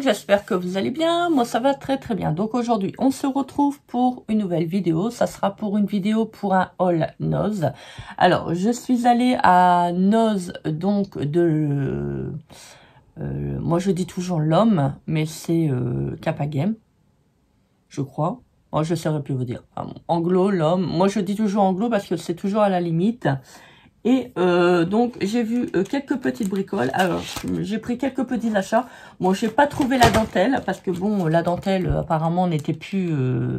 j'espère que vous allez bien. Moi, ça va très très bien. Donc aujourd'hui, on se retrouve pour une nouvelle vidéo. Ça sera pour une vidéo pour un haul Nose. Alors, je suis allée à Nose, donc de... Euh, moi, je dis toujours l'homme, mais c'est euh, Kappa Game, je crois. Moi, je ne saurais plus vous dire. anglo, l'homme. Moi, je dis toujours anglo parce que c'est toujours à la limite. Et euh, donc, j'ai vu euh, quelques petites bricoles. Alors, j'ai pris quelques petits achats. Bon, j'ai pas trouvé la dentelle parce que, bon, la dentelle, euh, apparemment, n'était plus...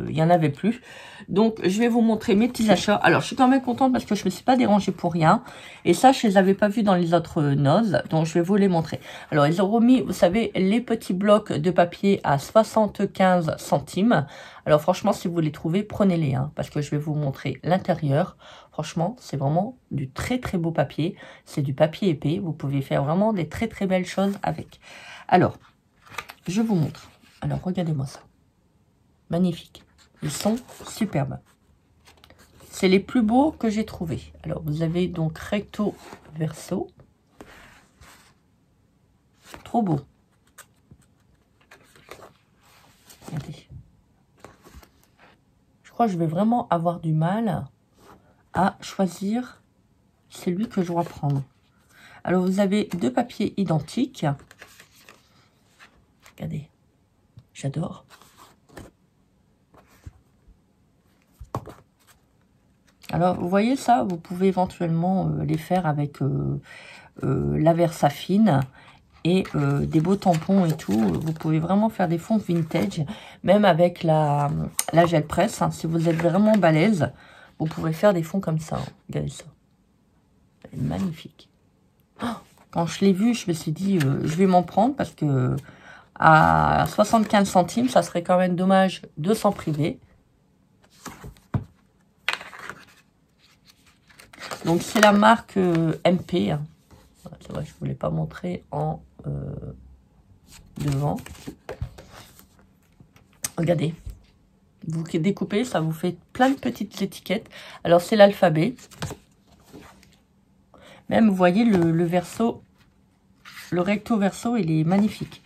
Il y en avait plus. Donc, je vais vous montrer mes petits achats. Alors, je suis quand même contente parce que je me suis pas dérangée pour rien. Et ça, je les avais pas vus dans les autres noses. Donc, je vais vous les montrer. Alors, ils ont remis, vous savez, les petits blocs de papier à 75 centimes. Alors, franchement, si vous les trouvez, prenez-les. Hein, parce que je vais vous montrer l'intérieur. Franchement, c'est vraiment du très très beau papier. C'est du papier épais. Vous pouvez faire vraiment des très très belles choses avec. Alors, je vous montre. Alors, regardez-moi ça. Magnifique. Ils sont superbes. C'est les plus beaux que j'ai trouvés. Alors, vous avez donc recto verso. Trop beau. Regardez. Je crois que je vais vraiment avoir du mal à choisir celui que je dois prendre. Alors, vous avez deux papiers identiques. Regardez, j'adore. Alors, vous voyez ça, vous pouvez éventuellement euh, les faire avec euh, euh, la Versafine et des beaux tampons et tout. Vous pouvez vraiment faire des fonds vintage, même avec la, la gel presse. Hein, si vous êtes vraiment balèze, vous pouvez faire des fonds comme ça. Hein. Regardez ça. magnifique. Oh, quand je l'ai vu, je me suis dit, euh, je vais m'en prendre parce que à 75 centimes, ça serait quand même dommage de s'en priver. Donc, c'est la marque euh, MP. Hein. C'est vrai, je ne voulais pas montrer en euh, devant. Regardez. Vous découpez, ça vous fait plein de petites étiquettes. Alors, c'est l'alphabet. Même, vous voyez, le, verso, le recto verso, il est magnifique.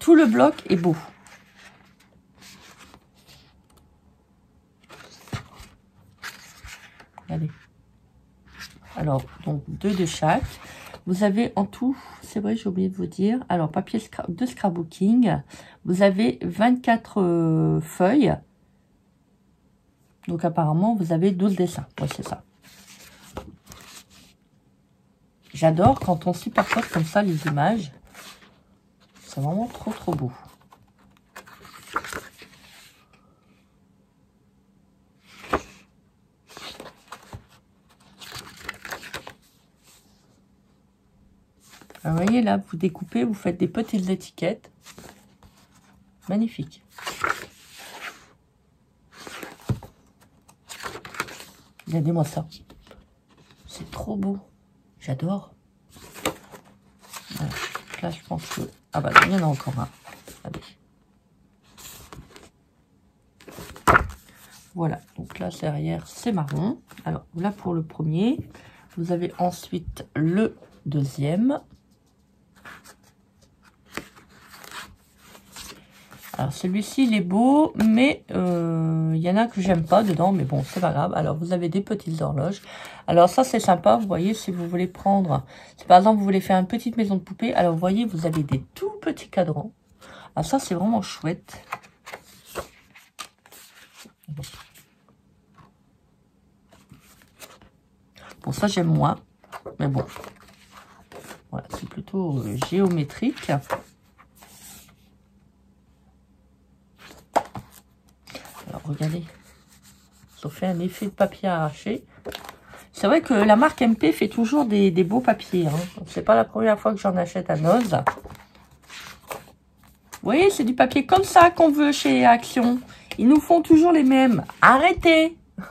Tout le bloc est beau. Alors, donc, deux de chaque. Vous avez en tout, c'est vrai, j'ai oublié de vous dire, alors, papier de scrapbooking. Vous avez 24 euh, feuilles donc apparemment, vous avez 12 dessins. Oui, c'est ça. J'adore quand on superpose comme ça les images. C'est vraiment trop, trop beau. vous voyez là, vous découpez, vous faites des petites étiquettes. Magnifique. Regardez-moi ça. C'est trop beau. J'adore. Là, je pense que... Ah bah, il y en a encore un. Voilà, donc là, derrière, c'est marron. Alors, là, pour le premier, vous avez ensuite le deuxième. Alors, celui-ci, il est beau, mais euh, il y en a que j'aime pas dedans, mais bon, c'est pas grave. Alors, vous avez des petites horloges. Alors, ça, c'est sympa, vous voyez, si vous voulez prendre... Si, par exemple, vous voulez faire une petite maison de poupée, alors, vous voyez, vous avez des tout petits cadrans. Alors, ça, c'est vraiment chouette. Bon, ça, j'aime moins. Mais bon. Voilà, c'est plutôt euh, géométrique. regardez. Ça un effet de papier arraché. C'est vrai que la marque MP fait toujours des, beaux papiers. Hein. C'est pas la première fois que j'en achète à Noz. Vous voyez, c'est du papier comme ça qu'on veut chez Action. Ils nous font toujours les mêmes. Arrêtez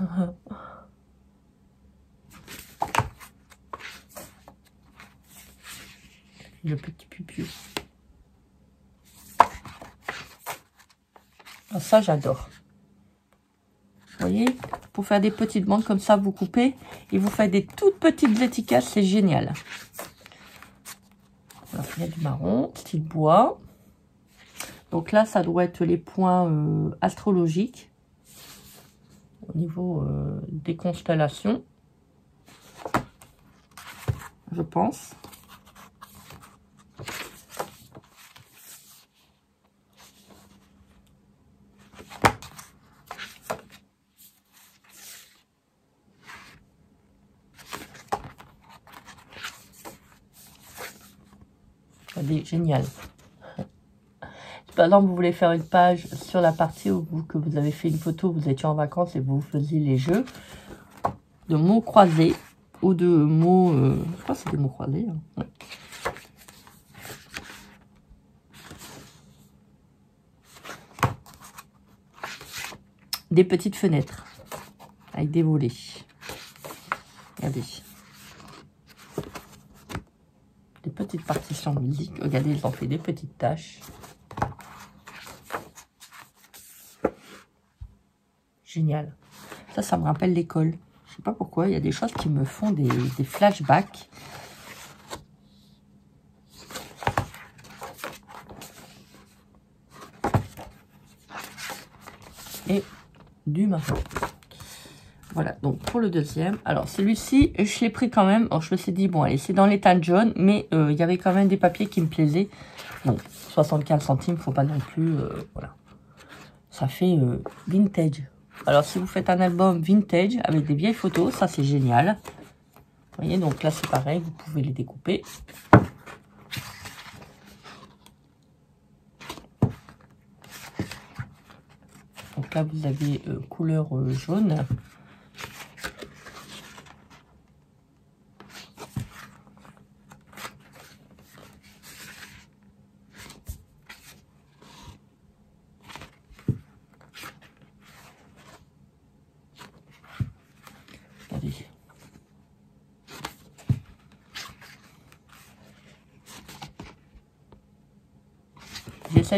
Le petit pupiu. Ah, ça, j'adore voyez Pour faire des petites bandes comme ça, vous coupez et vous faites des toutes petites étiquettes, c'est génial. il y a du marron, style bois. Donc là, ça doit être les points euh, astrologiques au niveau euh, des constellations, je pense. Génial par exemple, vous voulez faire une page sur la partie où vous, que vous avez fait une photo, vous étiez en vacances et vous faisiez les jeux de mots croisés ou de mots... Euh, je crois que c'est des mots croisés. Hein. Des petites fenêtres avec des volets. Regardez. Des petites partitions musique. Regardez, ils ont fait des petites taches. Génial. Ça, ça me rappelle l'école. Je sais pas pourquoi, il y a des choses qui me font des, flashbacks. Et du marron. Donc pour le deuxième. Alors, celui-ci, je l'ai pris quand même. Alors, je me suis dit, bon, allez, c'est dans l'état jaune, mais euh, il y avait quand même des papiers qui me plaisaient. Bon, 75 centimes, faut pas non plus... Euh, voilà. Ça fait euh, vintage. Alors, si vous faites un album vintage avec des vieilles photos, ça, c'est génial. Vous voyez, donc là, c'est pareil, vous pouvez les découper. Donc là, vous avez couleur jaune.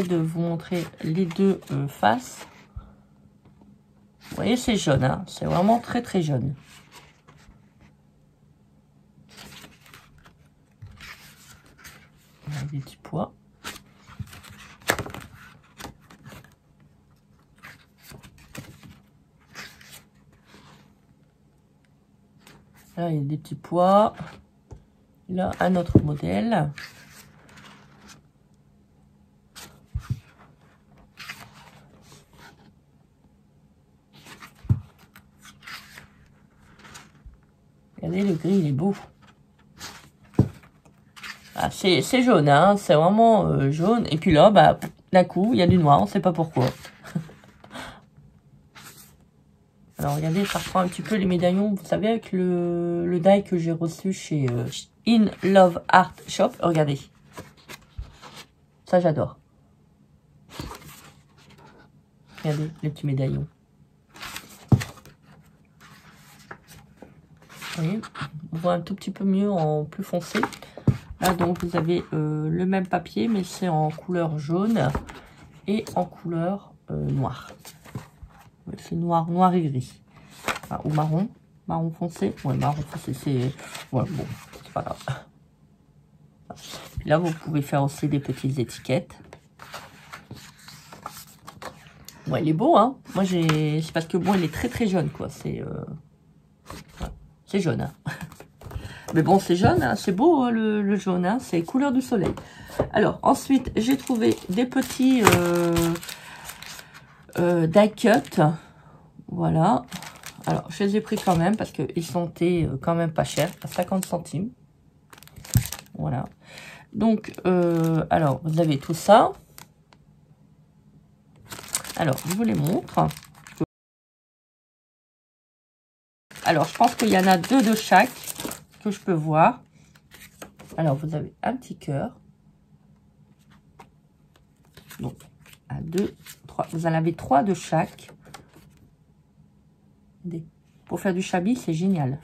De vous montrer les deux euh, faces. Vous voyez, c'est jaune. Hein c'est vraiment très, très jaune. des petits pois. Là, il y a des petits pois. Là, un autre modèle. Regardez, le gris, il est beau. Ah, c'est jaune, hein, c'est vraiment euh, jaune. Et puis là, bah, d'un coup, il y a du noir, on ne sait pas pourquoi. Alors, regardez, ça reprend un petit peu les médaillons. Vous savez, avec le, le die que j'ai reçu chez euh, In Love Art Shop. Regardez. Ça, j'adore. Regardez, les petits médaillons. Vous voyez, on voit un tout petit peu mieux en plus foncé. Là, donc, vous avez euh, le même papier, mais c'est en couleur jaune et en couleur euh, noire. C'est noir, noir et gris. ou marron. Marron foncé. Ouais, marron foncé, c'est... Ouais, bon, là, vous pouvez faire aussi des petites étiquettes. Ouais, il est beau, hein. Moi, j'ai... C'est parce que, bon, il est très, très jaune, quoi. C'est... Euh, c'est jaune. Hein. Mais bon, c'est jaune, hein. c'est beau hein, le, jaune, hein. c'est couleur du soleil. Alors, ensuite, j'ai trouvé des petits euh, euh, die cut. Voilà. Alors, je les ai pris quand même parce qu'ils sont euh, quand même pas chers, à 50 centimes. Voilà. Donc, euh, alors, vous avez tout ça. Alors, je vous les montre. Alors, je pense qu'il y en a deux de chaque je peux voir. Alors, vous avez un petit cœur. Donc, un, deux, trois. Vous en avez trois de chaque. Pour faire du chabi, c'est génial.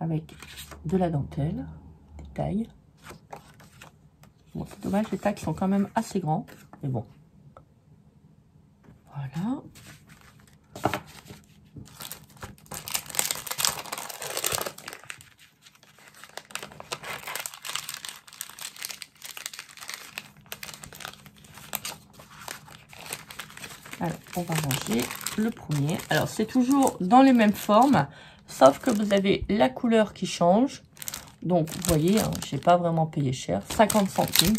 avec de la dentelle, des tailles. Bon, c'est dommage, les tailles sont quand même assez grands, mais bon, Voilà. Alors, on va ranger le premier. Alors, c'est toujours dans les mêmes formes, sauf que vous avez la couleur qui change. Donc, vous voyez, hein, je n'ai pas vraiment payé cher. 50 centimes.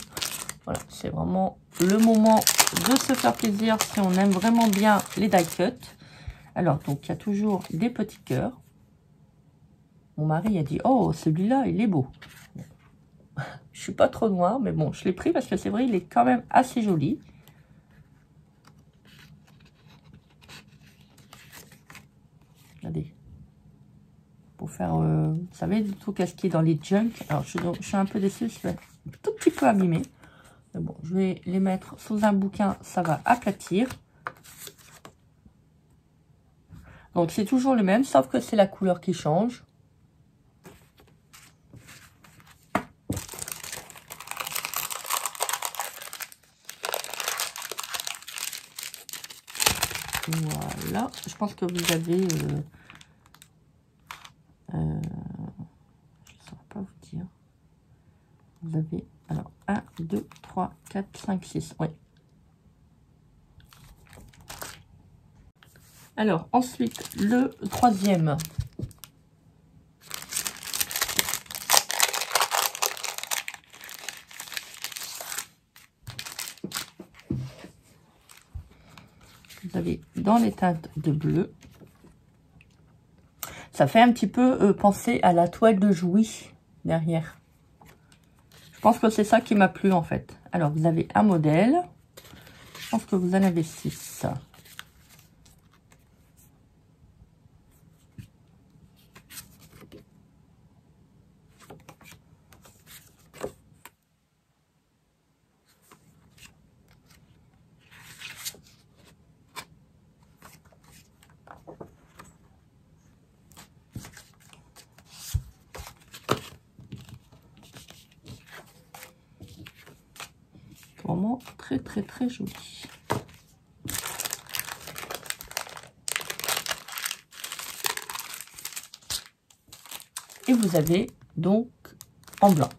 Voilà, c'est vraiment le moment de se faire plaisir si on aime vraiment bien les die cut. Alors, donc, il y a toujours des petits cœurs. Mon mari a dit, oh, celui-là, il est beau. je suis pas trop noire, mais bon, je l'ai pris parce que c'est vrai, il est quand même assez joli. Regardez. Faire, euh, vous savez, tout ce qui est dans les junk. Alors, je, suis un peu déçue, je suis un tout petit peu abîmé. Mais bon, je vais les mettre sous un bouquin, ça va aplatir. Donc, c'est toujours le même, sauf que c'est la couleur qui change. Voilà, je pense que vous avez... Euh, je ne saurais pas vous dire. Vous avez... Alors, 1, 2, 3, 4, 5, 6. Oui. Alors, ensuite, le troisième. vous avez dans les teintes de bleu. Ça fait un petit peu euh, penser à la toile de Jouy derrière. Je pense que c'est ça qui m'a plu en fait. Alors, vous avez un modèle. Je pense que vous en avez six. Très très très joli. Et vous avez donc en blanc.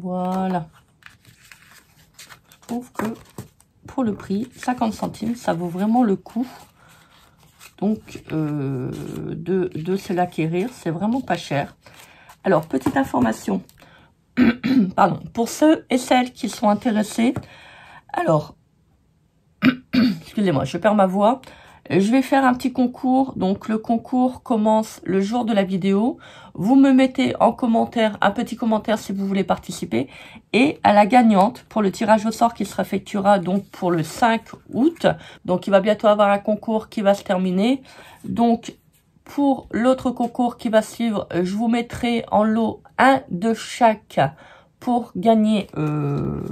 Voilà. Je trouve que pour le prix, 50 centimes, ça vaut vraiment le coup. Donc, euh, de, de se l'acquérir, c'est vraiment pas cher. Alors, petite information. Pardon. Pour ceux et celles qui sont intéressés, alors, excusez-moi, je perds ma voix. Je vais faire un petit concours. Donc, le concours commence le jour de la vidéo. Vous me mettez en commentaire un petit commentaire si vous voulez participer. Et à la gagnante, pour le tirage au sort qui se effectuera donc pour le 5 août. Donc, il va bientôt avoir un concours qui va se terminer. Donc, pour l'autre concours qui va suivre, je vous mettrai en lot un de chaque pour gagner... Euh,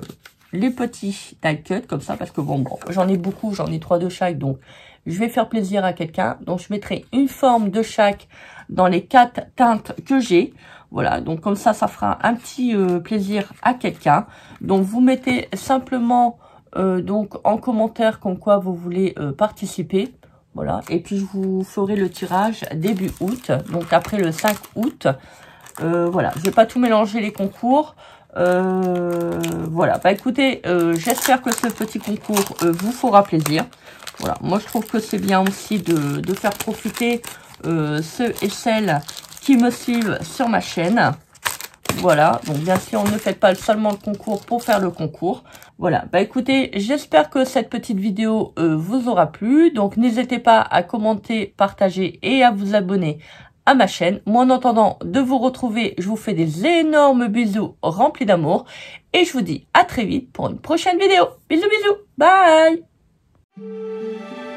les petits die cut comme ça parce que bon, bon j'en ai beaucoup j'en ai trois de chaque donc je vais faire plaisir à quelqu'un. Donc, je mettrai une forme de chaque dans les quatre teintes que j'ai. Voilà, donc comme ça, ça fera un petit euh, plaisir à quelqu'un. Donc, vous mettez simplement euh, donc en commentaire comme quoi vous voulez euh, participer. Voilà, et puis je vous ferai le tirage début août, donc après le 5 août. voilà, je vais pas tout mélanger les concours. voilà, bah écoutez, j'espère que ce petit concours vous fera plaisir. Voilà, moi je trouve que c'est bien aussi de, faire profiter euh, ceux et celles qui me suivent sur ma chaîne. Voilà, donc bien sûr, ne faites pas seulement le concours pour faire le concours. Voilà, bah écoutez, j'espère que cette petite vidéo euh, vous aura plu. Donc n'hésitez pas à commenter, partager et à vous abonner à ma chaîne. Moi, en attendant de vous retrouver, je vous fais des énormes bisous remplis d'amour. Et je vous dis à très vite pour une prochaine vidéo. Bisous, bisous. Bye Thank you.